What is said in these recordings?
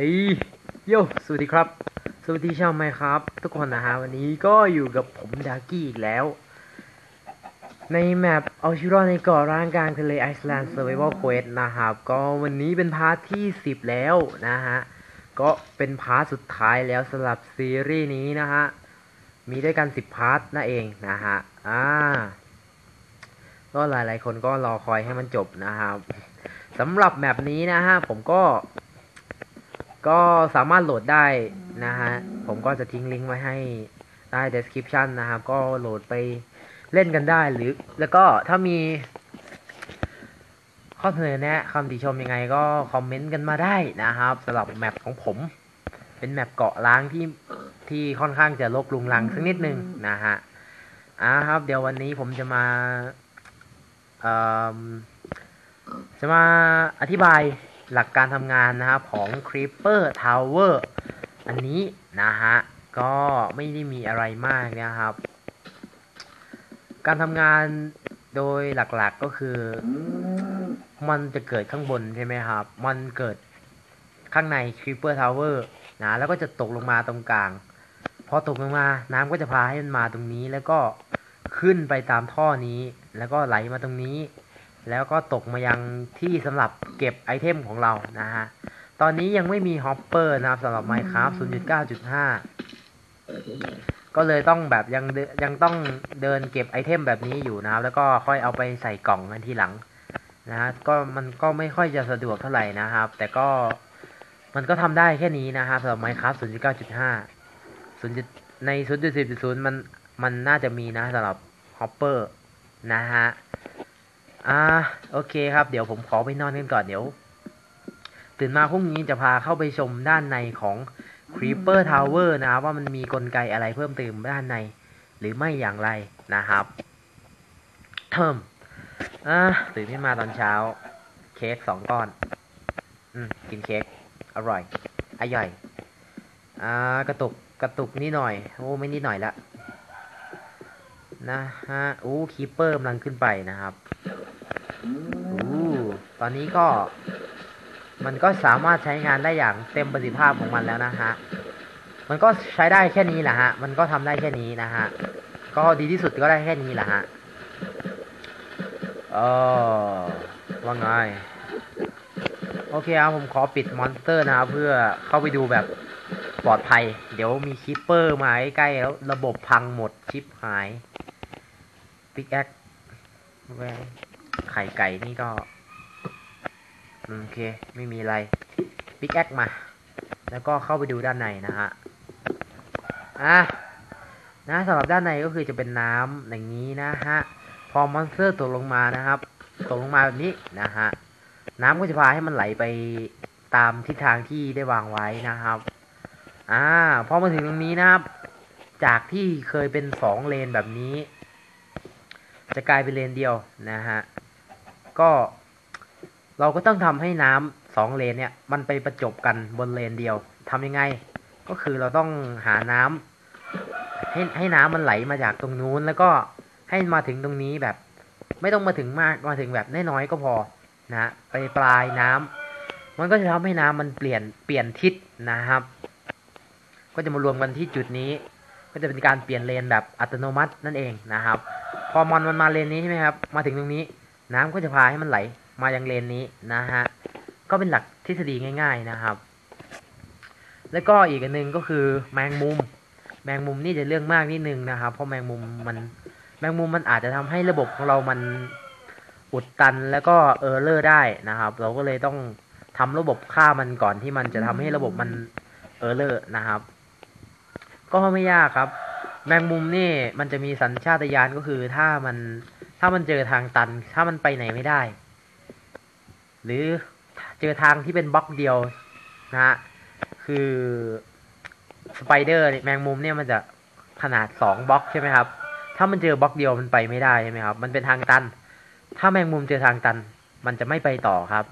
เฮ้ยโย่สวัสดีครับ สวัสดีชาว Minecraft ทุกคนนะฮะวันนี้ก็อยู่กับผมดากี้อีกแล้ว ใน map เอาชีวิตรอดในเกาะร้างกลางทะเลไอซ์แลนด์เซอร์ไวเวลเควสนะครับ ก็วันนี้เป็น part ที่ 10 แล้วนะฮะ ก็เป็น part สุดท้ายแล้วสำหรับซีรีส์นี้นะฮะ มีด้วยกัน 10 part นั่นเองนะฮะ อ่า ก็หลายๆคนก็รอคอยให้มันจบนะครับสำหรับแมปนี้นะฮะผมก็ ก็สามารถโหลดได้นะฮะ ผมก็จะทิ้งลิงก์ไว้ให้ใต้ description นะครับ ก็โหลดไปเล่นกันได้หรือ แล้วก็ถ้ามีข้อเสนอแนะคำติชมยังไงก็คอมเมนต์กันมาได้นะครับสำหรับแมปของผม เป็นแมปเกาะล้างที่ที่ค่อนข้างจะลกลุงลังสักนิดนึงนะฮะอ่าครับเดี๋ยววันนี้ผมจะมาเอ่อจะมาอธิบาย หลักการทำงานนะครับของ Creeper Tower อันนี้นะฮะ ก็ไม่ได้มีอะไรมากนะครับ การทำงานโดยหลักๆก็คือ มันจะเกิดข้างบนใช่ไหมครับ มันเกิดข้างใน Creeper Tower นะแล้วก็จะตกลงมาตรงกลาง พอตกลงมา น้ำก็จะพาให้มันมาตรงนี้แล้วก็ขึ้นไปตามท่อนี้ แล้วก็ไหลมาตรงนี้ แล้วก็ตกมายังที่สำหรับเก็บ item ของเรานะฮะ ตอนนี้ยังไม่มี hopper นะครับสำหรับ Minecraft 0.9.5 ก็เลยต้องแบบยังยังต้องเดินเก็บ item แบบนี้อยู่นะครับ แล้วก็ค่อยเอาไปใส่กล่องกันทีหลังนะฮะก็มันก็ไม่ค่อยจะสะดวกเท่าไหร่นะครับ แต่ก็มันก็ทำได้แค่นี้นะครับสำหรับ Minecraft 0.9.5 0. ใน 0.10.0 มันมันน่าจะมีนะสำหรับ hopper นะฮะ อ่าโอเคครับ เดี๋ยวผมขอไปนอนกันก่อนเดี๋ยว ตื่นมาพรุ่งนี้จะพาเข้าไปชมด้านในของ Creeper Tower นะครับว่ามันมีกลไกอะไรเพิ่มเติมด้านใน หรือไม่อย่างไรนะครับเทิมอ่าตื่นขึ้นมาตอนเช้า เค้กสองก้อน อืม กินเค้กอร่อยอร่อยอ่ากระตุกกระตุกนิดหน่อย โอ้ไม่นิดหน่อยละนะฮะโอ้คีเปอร์กำลังขึ้นไปนะครับ ตอนนี้ก็ มันก็สามารถใช้งานได้อย่างเต็มประสิทธิภาพของมันแล้วนะฮะ มันก็ใช้ได้แค่นี้แหละฮะ มันก็ทำได้แค่นี้นะฮะ ก็ดีที่สุดก็ได้แค่นี้แหละฮะเอว่าไงโอเคครับผมขอปิด monster นะครับเพื่อเข้าไปดูแบบปลอดภัย เดี๋ยวมี creeper มาใกล้แล้วระบบพังหมดชิบหาย pickaxe ไข่ไก่นี่ก็ โอเค ไม่มีอะไร pickaxe มา แล้วก็เข้าไปดูด้านในนะฮะ อะ นะสำหรับด้านในก็คือจะเป็นน้ำอย่างนี้นะฮะ พอ monster ตกลงมานะครับตกลงมาแบบนี้นะฮะ น้ำก็จะพาให้มันไหลไปตามทิศทางที่ได้วางไว้นะครับ อ่า พอมาถึงตรงนี้นะครับ จากที่เคยเป็นสองเลนแบบนี้ จะกลายเป็นเลนเดียวนะฮะ ก็ เราก็ต้องทำให้น้ำสองเลนเนี่ย มันไปบรรจบกันบนเลนเดียวทำยังไง ก็คือเราต้องหาน้ำให้ให้น้ำมันไหลมาจากตรงนู้นแล้วก็ให้มาถึงตรงนี้แบบ ไม่ต้องมาถึงมากมาถึงแบบน้อยๆก็พอนะไปปลายน้ำมันก็จะทำให้น้ำมันเปลี่ยนเปลี่ยนทิศนะครับ ก็จะมารวมกันที่จุดนี้ ก็จะเป็นการเปลี่ยนเลนแบบอัตโนมัตินั่นเองนะครับ พอมอนมันมาเลนนี้ใช่ไหมครับ มาถึงตรงนี้ น้ำก็จะพาให้มันไหลมายังเลนนี้นะฮะก็เป็นหลักทฤษฎีง่าย ๆนะครับ แล้วก็อีกอันหนึ่งก็คือแมงมุม แมงมุมนี่จะเรื่องมากนิดนึงนะครับ เพราะแมงมุมมันแมงมุมมันอาจจะทำให้ระบบของเรามันอุดตันแล้วก็ error ได้นะครับ เราก็เลยต้องทำระบบฆ่ามันก่อนที่มันจะทำให้ระบบมัน error นะครับ ก็ไม่ยากครับ แมงมุมนี่มันจะมีสัญชาตญาณก็คือถ้ามัน ถ้ามันเจอทางตัน ถ้ามันไปไหนไม่ได้ หรือเจอทางที่เป็นบล็อกเดียวนะฮะคือ spider แมงมุมเนี่ยมันจะขนาดสองบล็อกใช่ไหมครับ ถ้ามันเจอบล็อกเดียวมันไปไม่ได้ใช่ไหมครับ มันเป็นทางตัน ถ้าแมงมุมเจอทางตัน มันจะไม่ไปต่อครับ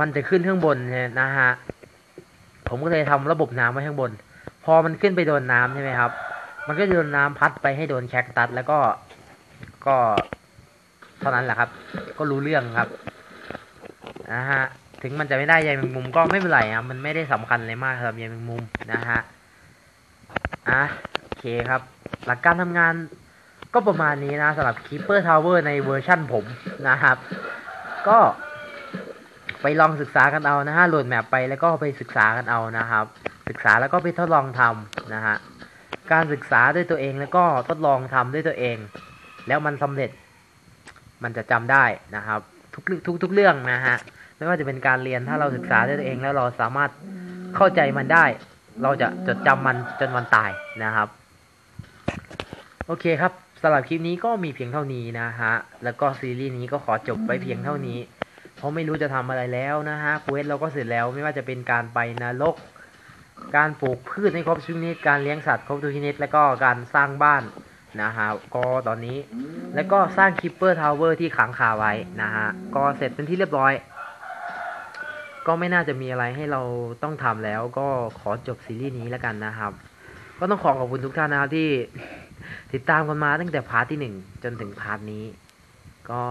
มันจะขึ้นข้างบนนะฮะ ผมก็เลยทำระบบน้ำไว้ข้างบน พอมันขึ้นไปโดนน้ำใช่ไหมครับ มันก็โดนน้ำพัดไปให้โดนแคคตัสแล้วก็ก็ เท่านั้นแหละครับ ก็รู้เรื่องครับนะฮะถึงมันจะไม่ได้ใยแมงมุมก็ไม่เป็นไรอะมันไม่ได้สำคัญเลยมากสำหรับใยแมงมุมนะฮะอะโอเคครับ หลักการทำงานก็ประมาณนี้นะสำหรับ Keeper Tower ในเวอร์ชั่นผมนะครับ ก็ไปลองศึกษากันเอานะฮะโหลดแมปไปแล้วก็ไปศึกษากันเอานะครับ ศึกษาแล้วก็ไปทดลองทำนะฮะการศึกษาด้วยตัวเองแล้วก็ทดลองทำด้วยตัวเอง แล้วมันสำเร็จ มันจะจำได้นะครับ ทุกเรื่องทุกทุกเรื่องนะฮะไม่ว่าจะเป็นการเรียนถ้าเราศึกษาด้วยตัวเองแล้วเราสามารถเข้าใจมันได้ เราจะจดจำมันจนวันตายนะครับ โอเคครับสำหรับคลิปนี้ก็มีเพียงเท่านี้นะฮะแล้วก็ซีรีส์นี้ก็ขอจบไว้เพียงเท่านี้ เพราะไม่รู้จะทำอะไรแล้วนะฮะเควสเราก็เสร็จแล้วไม่ว่าจะเป็นการไปนรกการปลูกพืชให้ครบทุกชนิด การเลี้ยงสัตว์ครบทุกชนิด แล้วก็การสร้างบ้าน นะฮะก็ตอนนี้แล้วก็สร้าง creeper tower ที่ค้างคาไว้นะฮะก็เสร็จเป็นที่เรียบร้อย ก็ไม่น่าจะมีอะไรให้เราต้องทำแล้วก็ขอจบซีรีส์นี้แล้วกันนะครับ ก็ต้องขอขอบคุณทุกท่านนะครับที่ติดตามกันมาตั้งแต่ part ที่หนึ่งจนถึง part นี้ ก็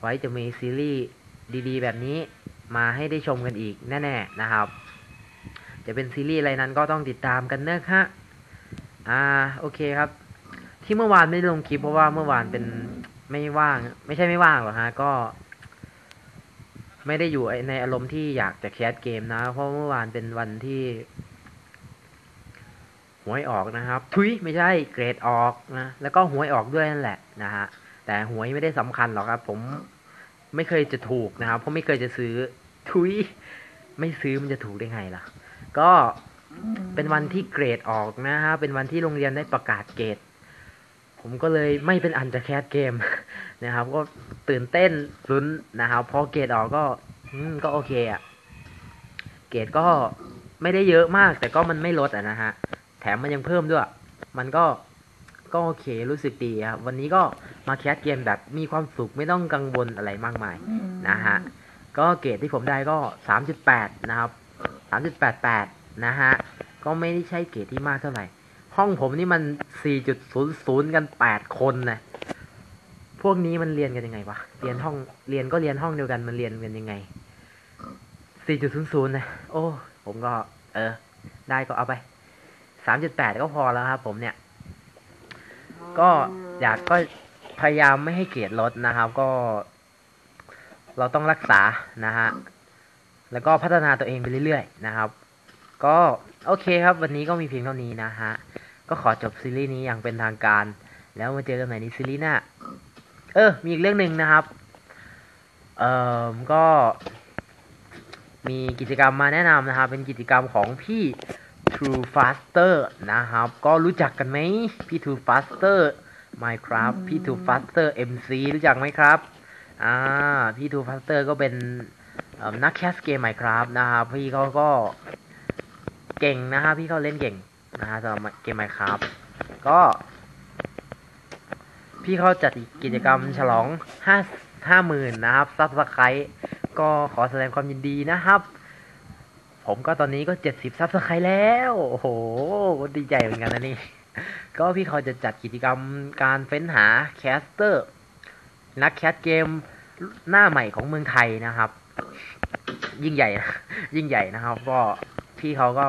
ไว้จะมีซีรีส์ดีๆ แบบนี้มาให้ได้ชมกันอีกแน่ ๆนะครับ จะเป็นซีรีส์อะไรนั้นก็ต้องติดตามกันนะคะ อ่าโอเคครับ ที่เมื่อวานไม่ลงคลิปเพราะว่าเมื่อวานเป็นไม่ว่าง ไม่ใช่ไม่ว่างหรอกฮะก็ ไม่ได้อยู่ในอารมณ์ที่อยากจะแคสเกมนะ เพราะเมื่อวานเป็นวันที่หวยออกนะครับ ทุยไม่ใช่เกรดออกนะแล้วก็หวยออกด้วยนั่นแหละนะฮะแต่หวยไม่ได้สำคัญหรอกครับ ผมไม่เคยจะถูกนะครับเพราะไม่เคยจะซื้อทุยไม่ซื้อมันจะถูกได้ไงล่ะ ก็ เป็นวันที่เกรดออกนะฮะ เป็นวันที่โรงเรียนได้ประกาศเกรด ผมก็เลยไม่เป็นอันจะแคสเกมนะครับ ก็ตื่นเต้นลุ้นนะครับ พอเกรดออกก็อืมก็โอเคอะเกรดก็ไม่ได้เยอะมาก แต่ก็มันไม่ลดอะนะฮะ แถมมันยังเพิ่มด้วย มันก็ก็โอเครู้สึกดีครับ วันนี้ก็มาแคสเกมแบบมีความสุขไม่ต้องกังวลอะไรมากมายนะฮะ ก็เกรดที่ผมได้ก็สามจุดแปดนะครับสามจุดแปดแปด นะฮะ ก็ไม่ได้ใช่เกรดที่มากเท่าไหร่ ห้องผมนี่มันสี่จุดศูนย์ศูนย์กันแปดคนนะพวกนี้มันเรียนกันยังไงวะ เรียนห้อง เรียนก็เรียนห้องเดียวกันมันเรียนกันยังไงสี่จุดศูนะ โอ้ ผมก็ เออ ได้ก็เอาไปสามจุดแปดก็พอแล้วครับผมเนี่ย ก็อยากก็พยายามไม่ให้เกรดลดนะครับ ก็ เราต้องรักษานะฮะ แล้วก็พัฒนาตัวเองไปเรื่อยๆนะครับ ก็โอเคครับ วันนี้ก็มีเพียงเท่านี้นะฮะ ก็ขอจบซีรีส์นี้อย่างเป็นทางการ แล้วมาเจอกันใหม่ในซีรีส์หน้า เออ มีอีกเรื่องหนึ่งนะครับ เอ่อ ก็มีกิจกรรมมาแนะนำนะครับ เป็นกิจกรรมของพี่ True Faster นะครับ ก็รู้จักกันไหมพี่ True Faster Minecraft พี่ True Faster MC รู้จักไหมครับ อ่า พี่ True Faster ก็เป็นเอ่อนักแคสเกม Minecraft นะครับ พี่เขาก็ เก่งนะครับพี่เขาเล่นเก่งนะฮะสำหรับเกม Minecraft ก็ พี่เขาจัดกิจกรรมฉลองห้าห้าหมื่นนะครับ subscribe ก็ขอแสดงความยินดีนะครับ ผมก็ตอนนี้ก็เจ็ดสิบ subscribe แล้ว โอ้โหดีใจเหมือนกันนะนี่ ก็พี่เขาจะจัดกิจกรรมการเฟ้นหา caster นัก cast เกมหน้าใหม่ของเมืองไทยนะครับ ยิ่งใหญ่ ยิ่งใหญ่นะครับ ก็ พี่เขาก็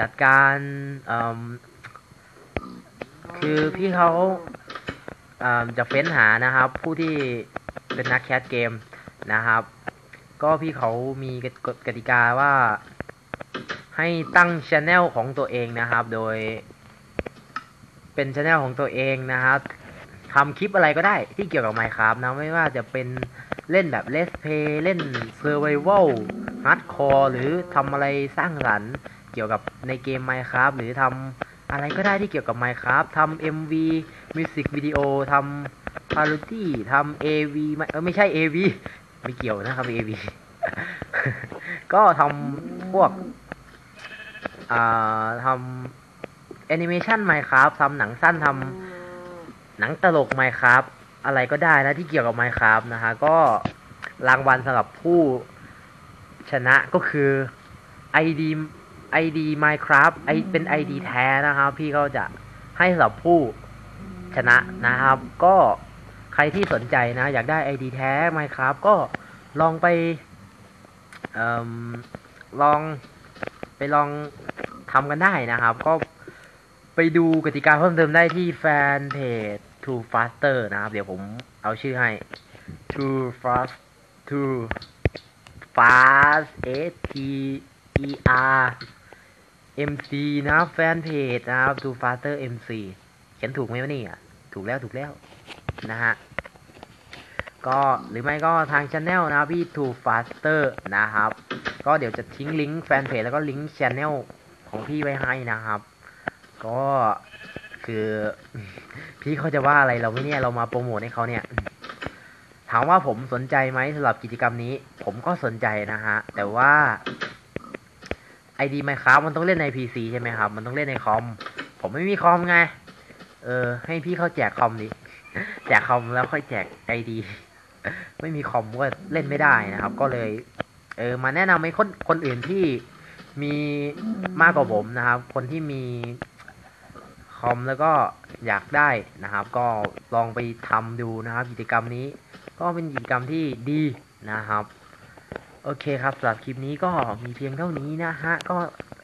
จัดการคือพี่เขาจะเฟ้นหานะครับ ผู้ที่เป็นนักแคสเกมนะครับ ก็พี่เขามีกฎกติกาว่าให้ตั้งช anel ของตัวเองนะครับ โดย เป็นช anel ของตัวเองนะครับทำคลิปอะไรก็ได้ที่เกี่ยวกับ Minecraft นะ ไม่ว่าจะเป็นเล่นแบบ Let's Play เล่น Survival Hardcore หรือทำอะไรสร้างสรรค์เกี่ยวกับในเกม Minecraft หรือทำอะไรก็ได้ที่เกี่ยวกับ Minecraft ทำ MV Music Video ทำ Parody ทำ AV ไม่เออไม่ใช่ AV ไม่เกี่ยวนะครับ AV ก็ทำพวกอ่าทำแอนิเมชัน Minecraft ทำหนังสั้นทำหนังตลก Minecraft อะไรก็ได้นะที่เกี่ยวกับ Minecraft นะฮะก็รางวัลสำหรับผู้ ชนะก็คือ ID ID Minecraft ไอเป็น ID แท้นะครับ พี่เขาจะให้สำหรับผู้ชนะนะครับ ก็ใครรที่สนใจนะ อยากได้ ID แท้ไหมครับก็ลองไปเอมลองไปลองทำกันได้นะครับ ก็ไปดูกติกาเพิ่มเติมได้ที่แฟนเพจ Too Faster นะครับ เดี๋ยวผมเอาชื่อให้ Too Fast Too Fast S T E R M C นะครับแฟนเพจนะครับ Too Faster M C เขียนถูกไหมวะนี่ยถูกแล้วถูกแล้วนะฮะก็หรือไม่ก็ทางช anel นะครับพี่ Too Faster นะครับ ก็เดี๋ยวจะทิ้งลิงก์แฟนเพจแล้วก็ลิงก์ช anel ของพี่ไว้ให้นะครับ ก็คือ พี่เขาจะว่าอะไรเราไม่เนี่ยเรามาโปรโมทให้เขาเนี่ย ถามว่าผมสนใจไหมสำหรับกิจกรรมนี้ ผมก็สนใจนะฮะ แต่ว่า ID Minecraft มันต้องเล่นใน PC ใช่ไหมครับ มันต้องเล่นในคอม ผมไม่มีคอมไง เออ ให้พี่เขาแจกคอมดิ แจกคอมแล้วค่อยแจก ID ไม่มีคอมก็เล่นไม่ได้นะครับ ก็เลย เออ มาแนะนำให้คนคนอื่นที่มีมากกว่าผมนะครับ คนที่มีคอมแล้วก็อยากได้นะครับ ก็ลองไปทำดูนะครับ กิจกรรมนี้ ก็เป็นกิจกรรมที่ดีนะครับ โอเคครับสำหรับคลิปนี้ก็มีเพียงเท่านี้นะฮะ ก็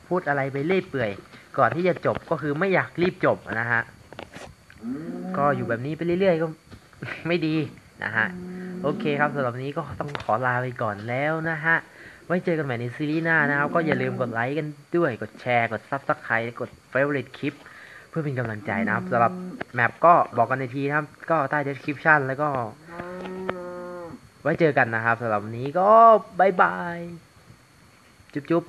พูดอะไรไปเรื่อยเปื่อย ก่อนที่จะจบก็คือไม่อยากรีบจบนะฮะ ก็อยู่แบบนี้ไปเรื่อยๆก็ไม่ดีนะฮะ โอเคครับสำหรับนี้ก็ต้องขอลาไปก่อนแล้วนะฮะ ไว้เจอกันใหม่ในซีรีส์หน้านะครับ ก็อย่าลืมกดไลค์กันด้วย กดแชร์ กด Subscribe กด Favorite คลิปเพื่อเป็นกำลังใจนะครับสำหรับแมปก็บอกกันในทีนะครับ ก็ใต้ description แล้วก็ ไว้เจอกันนะครับสำหรับวันนี้ก็บายบาย จุ๊บจุ๊บ